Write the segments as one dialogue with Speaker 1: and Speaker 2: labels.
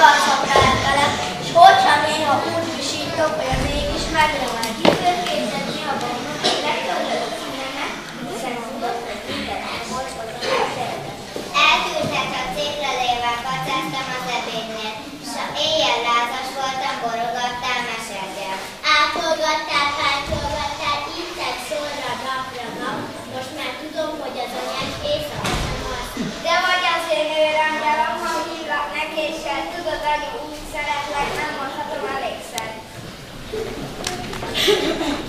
Speaker 1: magadszak el velem, és hogyha néha úgy visítok, hogy mégis megrövel. Kifőkészet néha vannak, legtöbbet színemet, hiszen tudod, hogy minden hogy a szeretet.
Speaker 2: Eltűntek a ciplelével, kacáztam az ebédnél, s ha éjjel lázas voltam, borogattál, meséltél.
Speaker 1: Átolgattál, fájtolgattál, ittek szorra napra nap, most már tudom, hogy az anyád anyu, úgy szeretlek, nem mondhatom elégszer.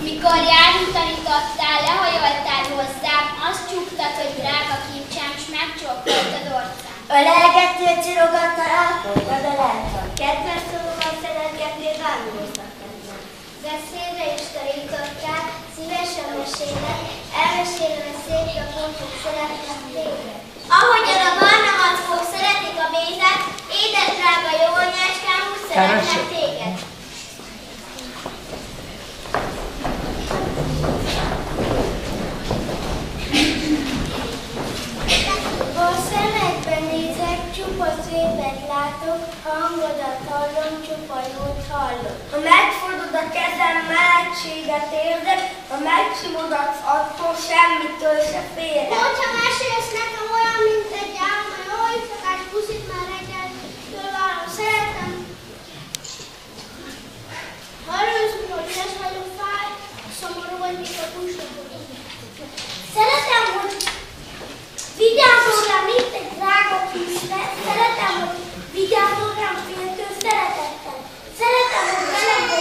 Speaker 1: Mikor járni tanítottál, lehajoltál hozzám, azt csuktad, hogy drága kincsem, s megcsókoltad orcám.
Speaker 2: Ölelgettél, csirogattál, átolgad a lelkem. Kedves szavakat szeretgettél, bámulóztak kedvem.
Speaker 1: Beszédre is tanítottál, szívesen mesélek, elmesélem a szép napot, hogy szeretlek téged. Ahogyan a barna mackók szeretik a mézet, édes drága jó anyáskám, úgy szeretlek téged. A szemedben nézek, csupa szépet látok, hangodat hallom, csupa jót hallok.
Speaker 2: Ha megfordod a kezem, melegséget érzek, ha megsimogatsz, attól semmitől se félek.
Speaker 1: Hogyha mesélsz nekem olyan, mint egy álom, hogy jó éjszakás puszit már reggeltől várom, szeretem. Hallod, hogy üres vagyok, fáj, Szeretem, hogy vigyázol rám, mint egy drága kisre. Szeretem, hogy vigyázol rám féltő szeretettel. Szeretem, hogy velem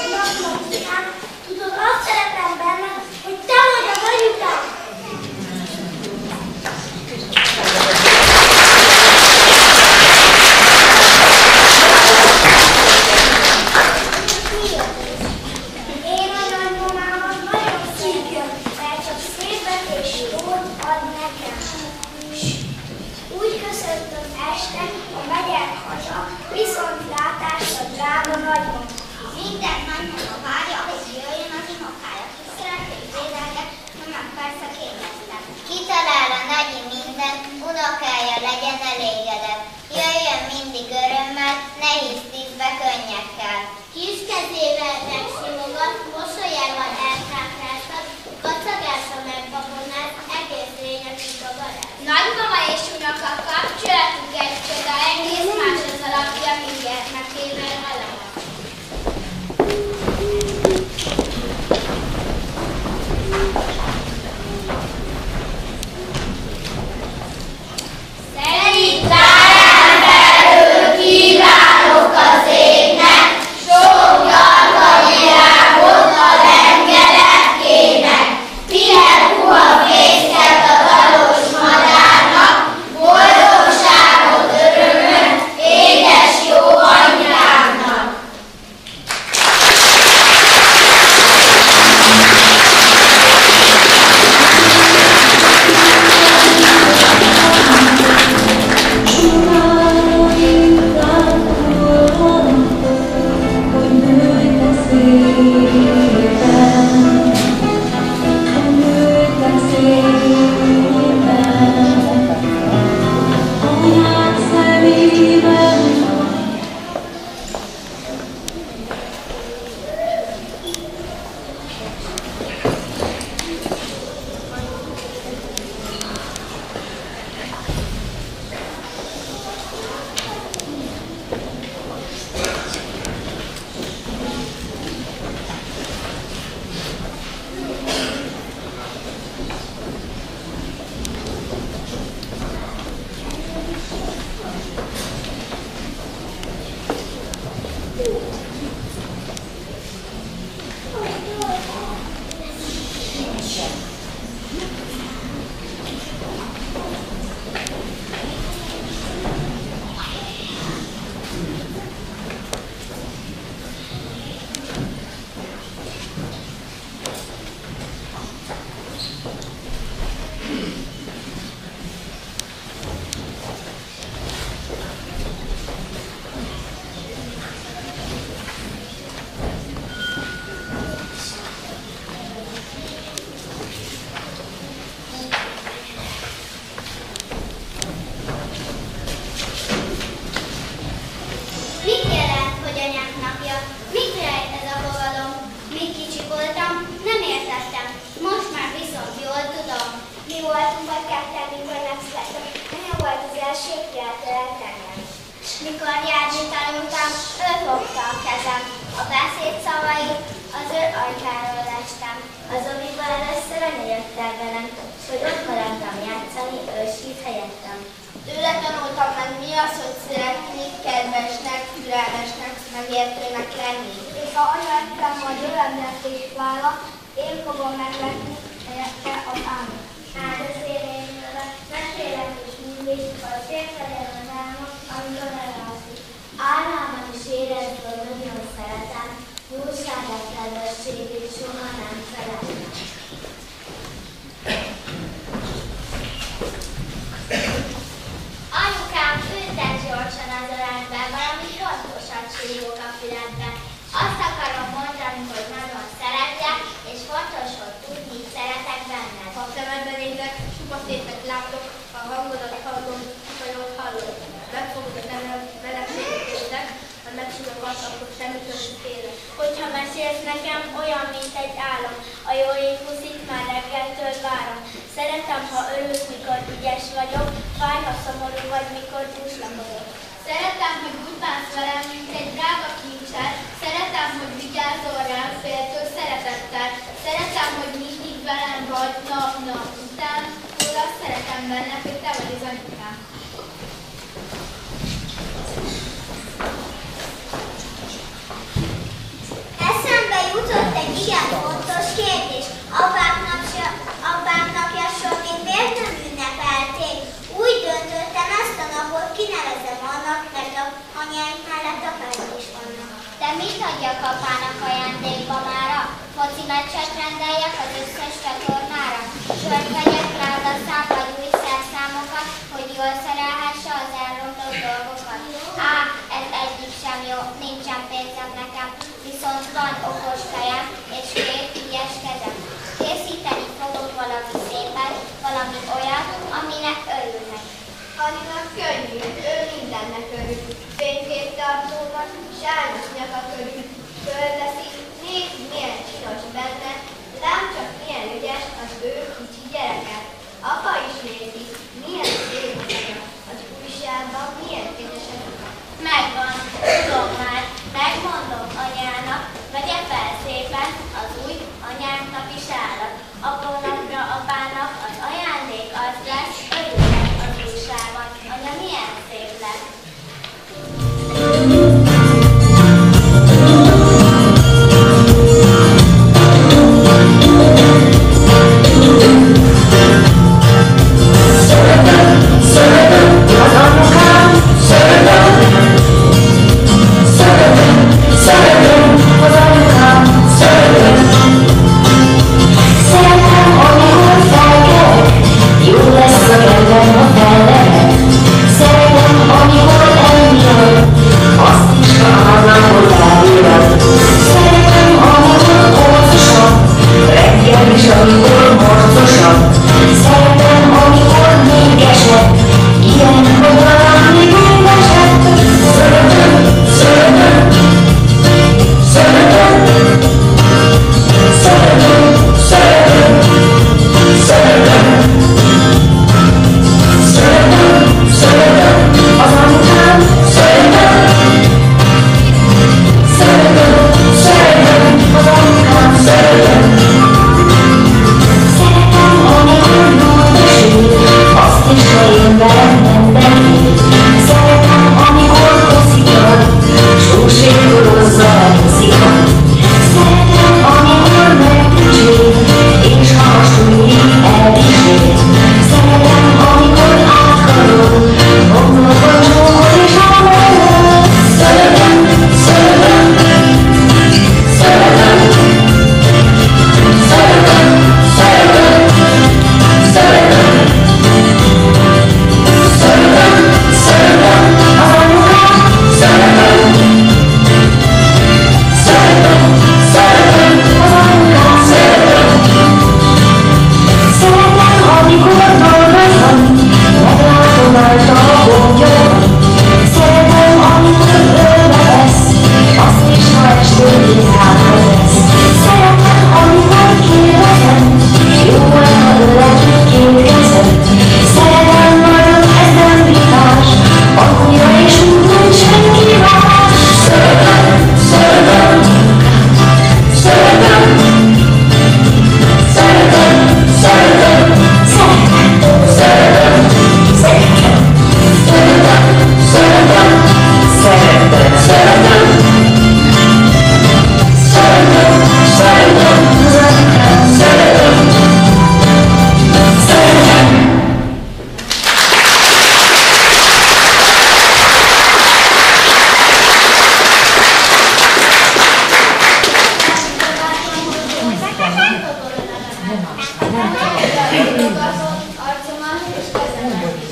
Speaker 2: meg,
Speaker 1: mi az, hogy szeretni, kedvesnek, türelmesnek, megértőnek lenni. És ha anya ettem majd ölemlet és vála, én fogom megvetni helyette az álmot. Áldozérényről mesélek és mindig, hogy széplegyen az álmot, amikor elalszik. Álmában is érezd, hogy nagyon szeretem, jóságát, kedvességét soha nem felejtem. Anyukám ülten gyorsan az ölelben, valami fontosat sírjuk a füledbe. Azt akarom mondani, hogy nagyon szeretlek, és fontos, hogy tudni, szeretek benned.
Speaker 3: Ha szemedben nézek, csupa szépet látok, a hangodat hallom, csupajót hallom. Megfogod a velem, velemséget érzek, ha megsimogat, akkor semmitől sem félek.
Speaker 1: Hogyha mesélsz nekem, olyan, mint egy álom, a jó ég húszik, már reggeltől várom. Szeretem, ha örülsz, mikor ügyes vagyok, fáj, ha szomorú vagy, mikor búslakodok.
Speaker 3: Bánsz velem, mint egy drága kincsel. Szeretem, hogy vigyázol rám féltől szeretettel. Szeretem, hogy mindig velem vagy nap-nap után. Róla szeretem benne, hogy te vagy az anyukám.
Speaker 1: Eszembe jutott egy igen fontos kérdés. Apák napja, apák napja még miért nem ünnepelték? Úgy döntöttem ezt a napot kinevezem annak, mert a anyáik mellett apáim is vannak.
Speaker 2: De mit adjak apának ajándékba mára? Foci meccset rendeljek az összes csatornára? Sört vegyek rád a szám vagy új szerszámokat, hogy jól szerelhesse az elrontott dolgokat? Á, ez egyik sem jó, nincsen pénzem nekem, viszont van okos fejem és két ügyes kezem. Készíteni fogok valami szépet, valami olyat, aminek örülnek.
Speaker 3: Anninak könnyű, ő mindennek örül. Fényképtartóban sárgos nyakat örül. Földeszi, nézd milyen csinos benne, lám csak milyen ügyes az ő kicsi gyereke. Apa is nézi, milyen szép anya, az újságban milyen kényesen.
Speaker 1: Megvan, tudom már, megmondom anyának, vegye fel szépen az új anyáknak is állat. Apró napra apának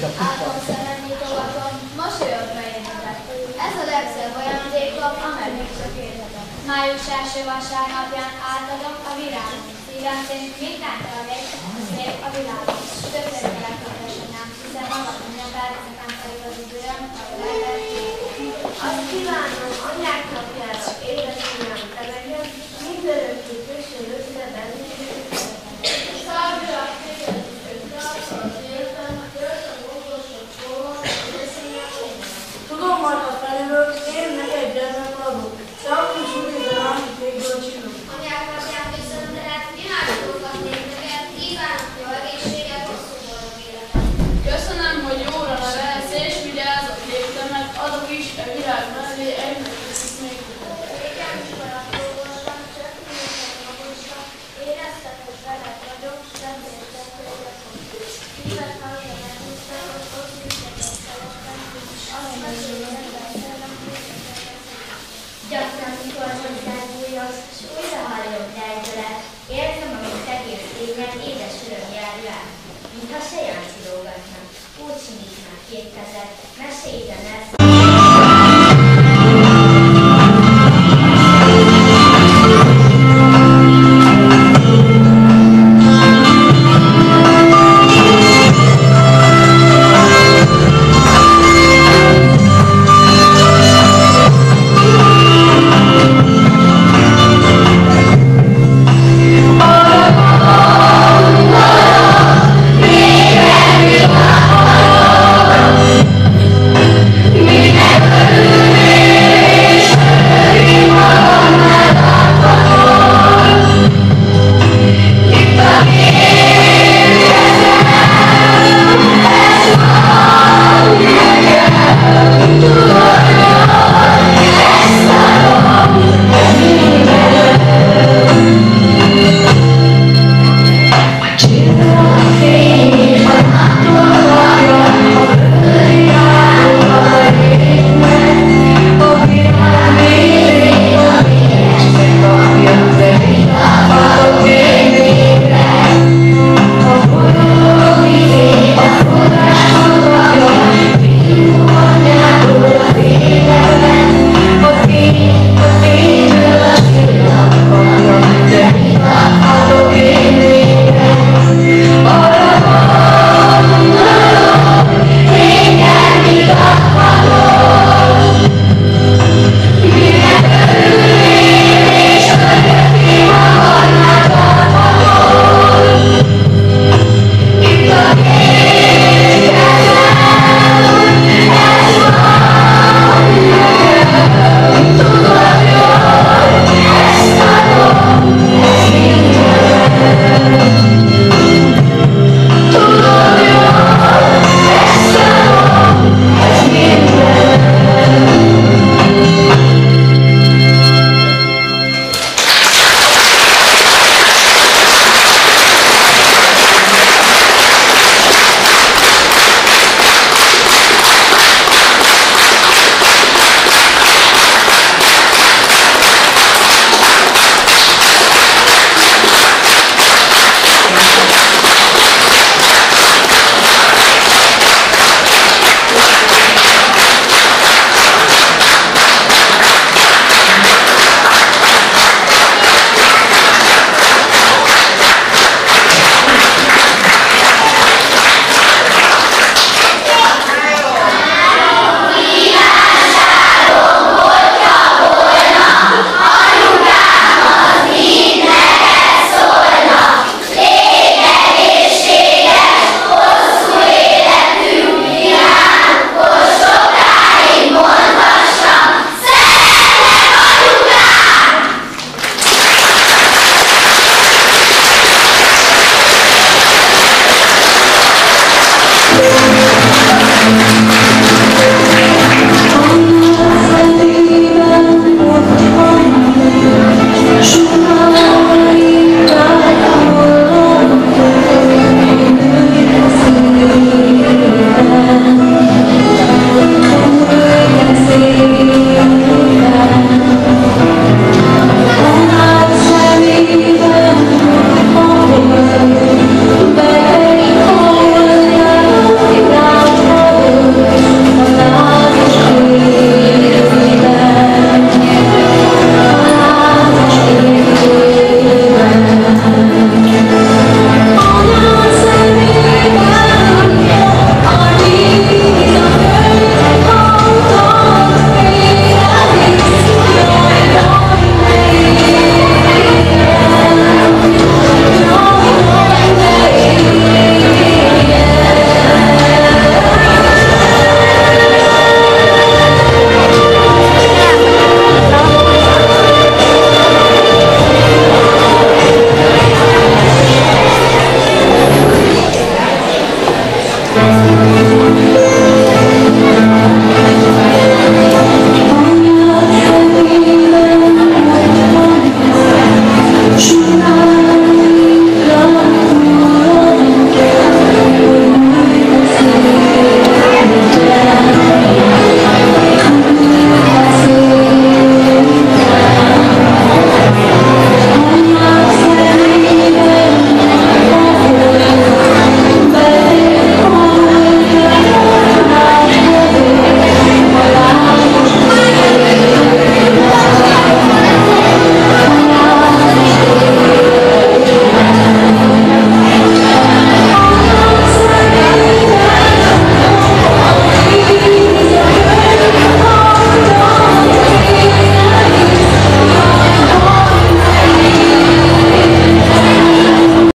Speaker 1: csak Átom szememnyi tovatom, mosolyodva érhetek. Ez a legszebb ajándékom, ameddig csak érhetek.
Speaker 4: Május első vasárnapján átadom a virágot. Iránt én mindent elvét, még a világot. Többet kell kötösenem, hiszen magam nem várt nekem pedig az időm, ahol
Speaker 5: Azt kívánom, anyák napjára édesanyám telegem, mindörökké köszönöm, de bennünk. Szabja,
Speaker 6: köszönöm,
Speaker 1: köszönöm. غير ما يجب két kezed, mesélj, de lesz,